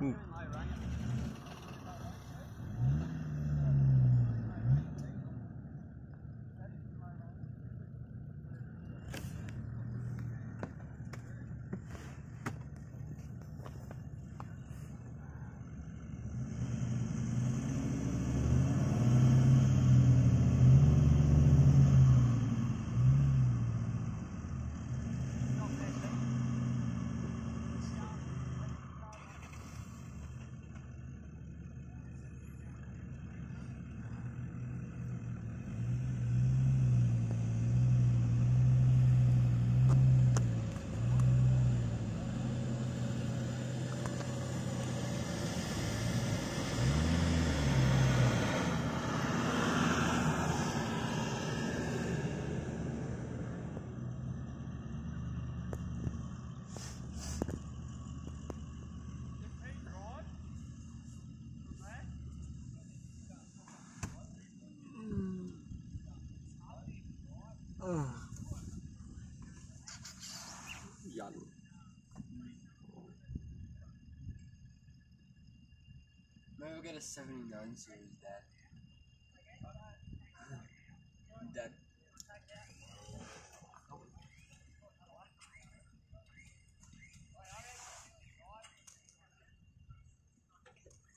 嗯。Hmm. Maybe we'll get a 79 series, Dad.